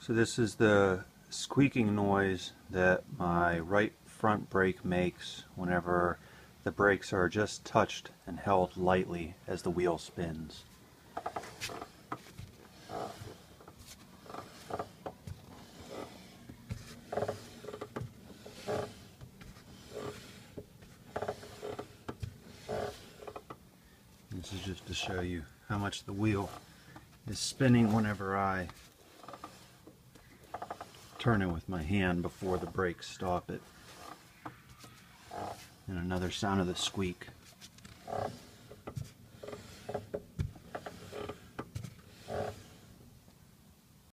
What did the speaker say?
So this is the squeaking noise that my right front brake makes whenever the brakes are just touched and held lightly as the wheel spins. This is just to show you how much the wheel is spinning whenever I turn it with my hand before the brakes stop it. And another sound of the squeak.